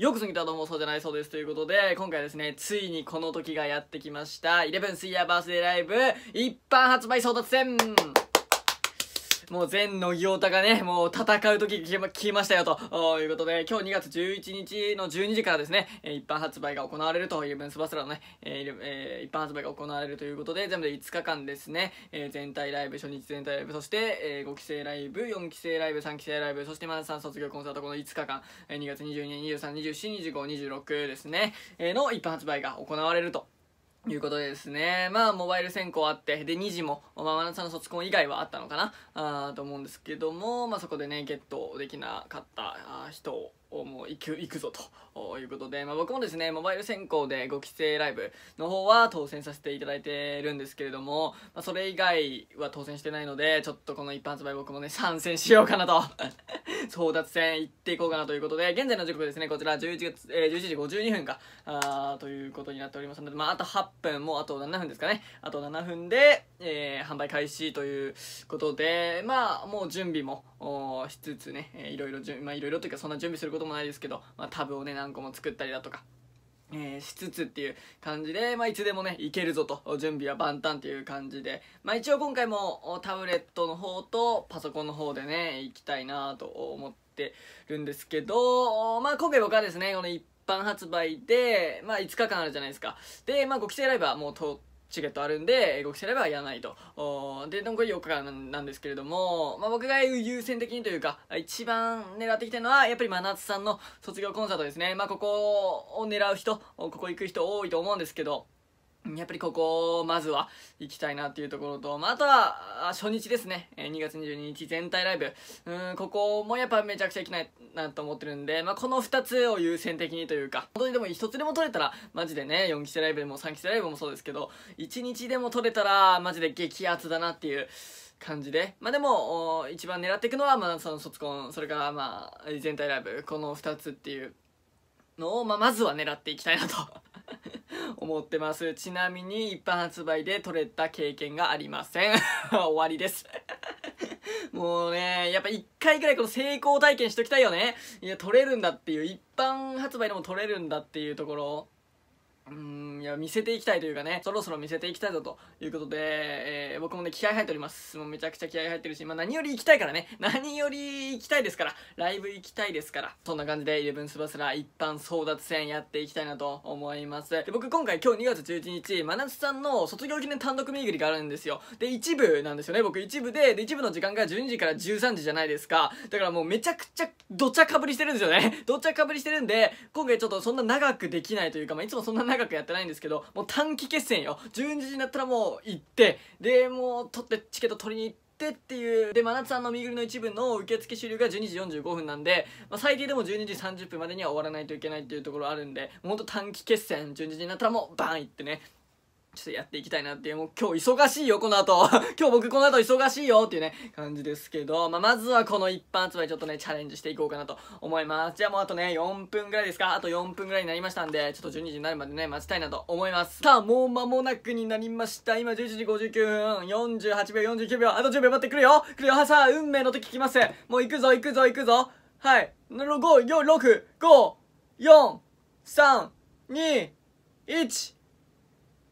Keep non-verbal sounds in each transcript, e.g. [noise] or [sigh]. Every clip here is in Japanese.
よく過ぎたと思うそうじゃないそうですということで、今回ですね、ついにこの時がやってきました。イレブンスイヤーバースデーライブ一般発売争奪戦もう全乃木オタがね、もう戦う時聞ま聞きましたよと。いうことで、今日2月11日の12時からですね、一般発売が行われるというブンスバスラのね、ええー、一般発売が行われるということで、全部で5日間ですね、えー、全体ライブ、初日全体ライブ、そして、えー、5期生ライブ、4期生ライブ、3期生ライブ、そしてマナさん卒業コンサートこの5日間、えー、2月22、23、24、25、26ですね、えー、の一般発売が行われると。いうことですね。まあ、モバイル先行あって、で、2時も、まあ、真夏さんの卒コン以外はあったのかな？あと思うんですけども、まあ、そこでね、ゲットできなかった人をもう行く、行くぞと。いうことで、まあ、僕もですね、モバイル先行で5期生ライブの方は当選させていただいてるんですけれども、まあ、それ以外は当選してないので、ちょっとこの一般発売僕もね、参戦しようかなと。争奪戦行っていこうかなということで、現在の時刻ですね、こちら11月、えー、11時52分か、あということになっておりますので、まあ、あと8分、もうあと7分ですかね。あと7分で、えー、販売開始ということで、まあ、もう準備もしつつね、えー、いろいろ、まあ、いろいろというか、そんな準備することもないですけど、まあ、タブをね、何個も作ったりだとか、えー、しつつっていう感じで、まあ、いつでもね、いけるぞと、準備は万端っていう感じで、まあ、一応今回もタブレットの方とパソコンの方でね、行きたいなと思ってるんですけど、まあ、今回僕はですね、この一般発売で、まあ、5日間あるじゃないですか。で、まあ、ご規制ライブはもう通チケットあるんで、ご期せればやらないと。で、残り4日間なんですけれども、まあ、僕が優先的にというか、一番狙ってきてるのは、やっぱり真夏さんの卒業コンサートですね。まあ、ここを狙う人、ここ行く人多いと思うんですけど、やっぱりここを、まずは行きたいなっていうところと、まあ、あとは、初日ですね。2月22日全体ライブ。うん、ここもやっぱめちゃくちゃ行きたいなと思ってるんで、まあ、この2つを優先的にというか、本当にでも1つでも取れたら、マジでね、4期生ライブでも3期生ライブもそうですけど、1日でも取れたら、マジで激アツだなっていう、感じで。まあでも、一番狙っていくのは、まあその卒コン、それからまあ全体ライブ、この2つっていうのを、まあまずは狙っていきたいなと思ってます。ちなみに一般発売で取れた経験がありません。[laughs] 終わりです。[laughs] もうねやっぱ一回ぐらいこの成功体験しときたいよね。いや取れるんだっていう一般発売でも取れるんだっていうところ。うんいや見せていきたいというかねそろそろ見せていきたいぞということで、えー、僕もね気合入っております。もうめちゃくちゃ気合入ってるし、まあ、何より行きたいからね。何より行きたいですから。ライブ行きたいですから。そんな感じでイレブンスバスラ一般争奪戦やっていきたいなと思います。で僕今回今日2月11日真夏さんの卒業記念単独巡りがあるんですよ。で一部なんですよね僕。一部でで一部の時間が12時から13時じゃないですか。だからもうめちゃくちゃどちゃかぶりしてるんですよね。[laughs] どちゃかぶりしてるんで今回ちょっとそんな長くできないというか、まあ、いつもそんな長く長くやってないんですけどもう短期決戦よ。12時になったらもう行ってでもう取ってチケット取りに行ってっていうで真夏さんの身ぐりの一部の受付終了が12時45分なんで、まあ、最低でも12時30分までには終わらないといけないっていうところあるんでもうほんと短期決戦。12時になったらもうバーン行ってね。ちょっとやっていきたいなっていう、もう今日忙しいよ、この後。[laughs] 今日僕この後忙しいよっていうね、感じですけど、まあ、まずはこの一般発売ちょっとね、チャレンジしていこうかなと思います。じゃあもうあとね、4分ぐらいですか？あと4分ぐらいになりましたんで、ちょっと12時になるまでね、待ちたいなと思います。さあ、もう間もなくになりました。今11時59分、48秒、49秒、あと10秒待ってくるよくるよさあ、運命の時来ますもう行くぞ、行くぞ、行くぞはい。5、4、6、5、4、3、2、1、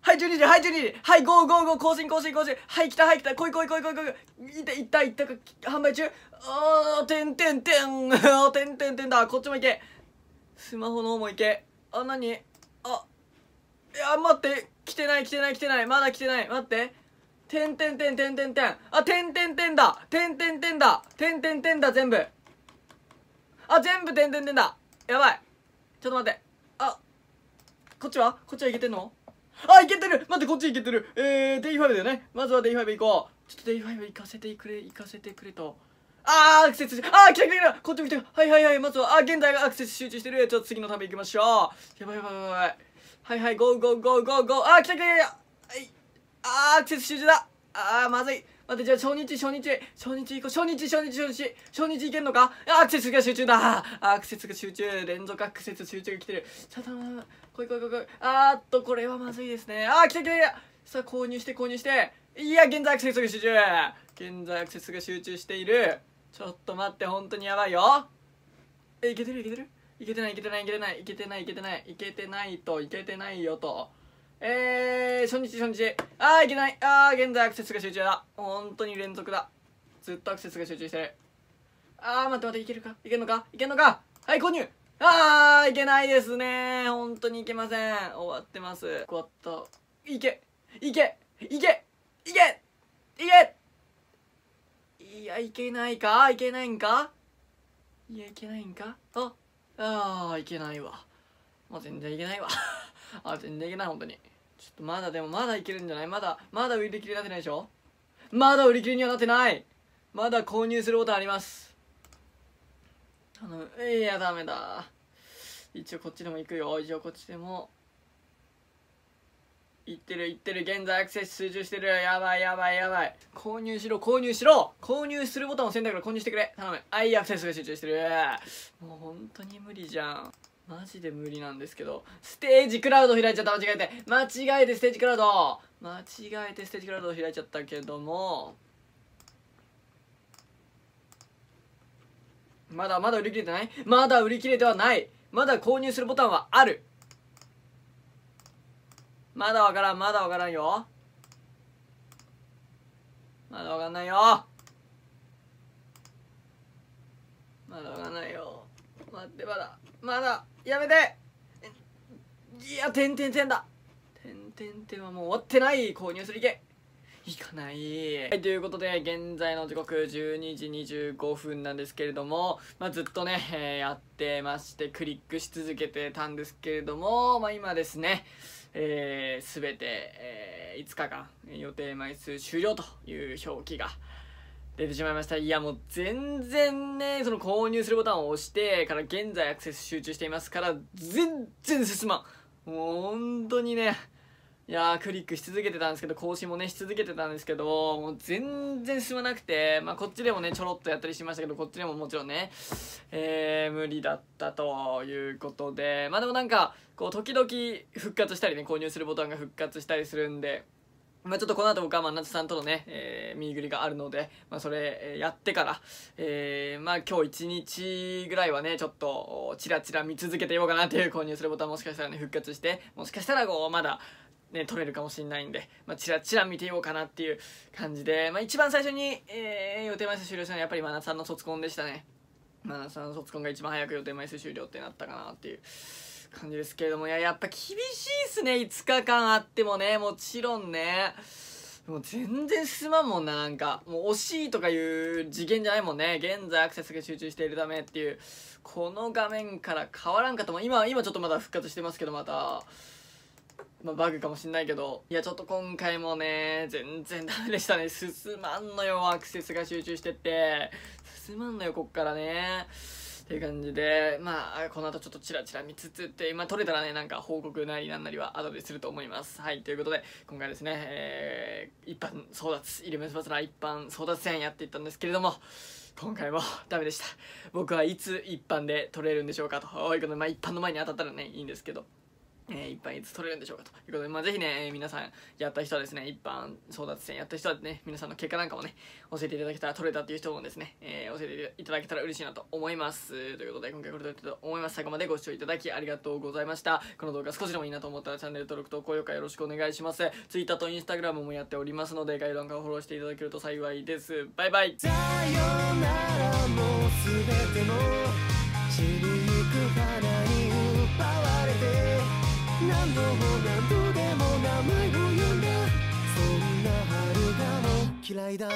はい、12時、はい、12時、はい、ゴーゴーゴー、更新、更新、更新、はい、来た、はい、来た、来い来い来い来い来い、いた、いった、いったか、販売中、あー、てんてんてん、あてん [laughs] てんてんだ、こっちも行け。スマホの方も行け。あ、なにあ、いや、待って、来てない、来てない、来てない、まだ来てない、待って。てんてんてんてんてんてん、あ、てんてんてんだ、てんてんてんだ、てんてんてんだ、全部。あ、全部てんてんてんだ。やばい。ちょっと待って。あ、こっちは？こっちはいけてんの？あ、いけてる待って、こっちいけてるえー、デイ5だよね。まずはデイ5行こう。ちょっとデイ5行かせてくれ、行かせてくれと。あー、アクセス、あー、来た来た来たこっち来たはいはいはい、まずは、あ、現在アクセス集中してる。ちょっと次のため行きましょう。やばいやばいやばい。はいはい、ゴーゴーゴーゴーゴー。あー、来た来た来たはい。あー、アクセス集中だ。あー、まずい。待って、じゃあ初日、初日、初日行こう。初日、初日、初日、初日行けんのか？アクセスが集中だアクセスが集中。連続アクセス集中が来てる。ちょっと、来い来い来い来い。あーっと、これはまずいですね。あー、来た来た来たさあ、購入して購入して。いや、現在アクセスが集中。現在アクセスが集中している。ちょっと待って、本当にやばいよ。え、いけてるいけてる？いけてないいけてないいけてないいけてないいけてないいけてないといけてないよとえー、初日初日。あーいけない。あー現在アクセスが集中だ。本当に連続だ。ずっとアクセスが集中してる。あー待って待っていけるか？いけんのか？いけんのか？はい購入。あーいけないですね。本当にいけません。終わってます。終わった。いけ。いけ。いけ。いけ。いけ。いやいけないか？いけないんか？いやいけないんか？ああーいけないわ。もう全然いけないわ。[laughs] あ全然いけない本当に。ちょっとまだでもまだいけるんじゃない？まだまだ売り切れになってないでしょ？まだ売り切れにはなってない。まだ購入するボタンあります。頼むいやダメだ。一応こっちでも行くよ。一応こっちでも。行ってる行ってる。現在アクセス集中してる。やばいやばいやばい。購入しろ購入しろ！購入するボタンを選択から購入してくれ。頼む。はいアクセスが集中してる。もう本当に無理じゃん。マジで無理なんですけどステージクラウド開いちゃった間違えて。間違えてステージクラウド。間違えてステージクラウド開いちゃったけども。まだまだ売り切れてない？まだ売り切れてはない。まだ購入するボタンはある。まだわからんまだわからんよ。まだわかんないよ。まだわかんないよ。待ってまだまだ。やめて。いやてんてんてんだ。てんてんてんはもう終わってない購入するいけいかない、はい、ということで現在の時刻12時25分なんですけれども、まあ、ずっとね、えー、やってましてクリックし続けてたんですけれども、まあ、今ですねえー、全て、えー、5日間予定枚数終了という表記が出てしまいました。いやもう全然ねその購入するボタンを押してから現在アクセス集中していますから全然進まん。もう本当にねいやクリックし続けてたんですけど更新もねし続けてたんですけどもう全然進まなくてまあこっちでもねちょろっとやったりしましたけどこっちでももちろんねえー、無理だったということでまあでもなんかこう時々復活したりね購入するボタンが復活したりするんでまあ、ちょっとこの後僕はまあ夏さんとのね、えー、ミーグリがあるので、まあ、それやってから、えー、まあ今日一日ぐらいはね、ちょっとチラチラ見続けてようかなっていう購入するボタンもしかしたらね、復活して、もしかしたらこう、まだ、ね、撮れるかもしれないんで、まあ、チラチラ見ていようかなっていう感じで、まあ、一番最初に、えー、予定枚数終了したのはやっぱり真夏さんの卒コンでしたね。真夏さんの卒コンが一番早く予定枚数終了ってなったかなっていう感じですけれども、いや、やっぱ厳しいっすね、5日間あってもね、もちろんね。もう全然進まんもんな、なんか。もう惜しいとかいう次元じゃないもんね。現在アクセスが集中しているためっていう。この画面から変わらんかったもん。今、今ちょっとまだ復活してますけど、また。まあ、バグかもしんないけどいやちょっと今回もね全然ダメでしたね進まんのよアクセスが集中してって進まんのよこっからね。っていう感じでまあこの後ちょっとチラチラ見つつって今撮れたらねなんか報告なりなんなりは後ですると思います。はいということで今回ですね、えー、一般争奪イレブンスバトラー一般争奪戦やっていったんですけれども今回もダメでした。僕はいつ一般で取れるんでしょうかと。いうことでまあ一般の前に当たったらねいいんですけど。えー、一般いつ取れるんでしょうかということで、まあ、ぜひね、えー、皆さんやった人はですね、一般争奪戦やった人はね、皆さんの結果なんかもね、教えていただけたら、取れたっていう人もですね、えー、教えていただけたら嬉しいなと思います。ということで、今回これで終わったと思います。最後までご視聴いただきありがとうございました。この動画少しでもいいなと思ったら、チャンネル登録と高評価よろしくお願いします。Twitter と Instagram もやっておりますので、概要欄からフォローしていただけると幸いです。バイバイさよならも全ても散りゆく花に奪われて何度も何度でも名前を呼んだそんな春がも嫌いだ。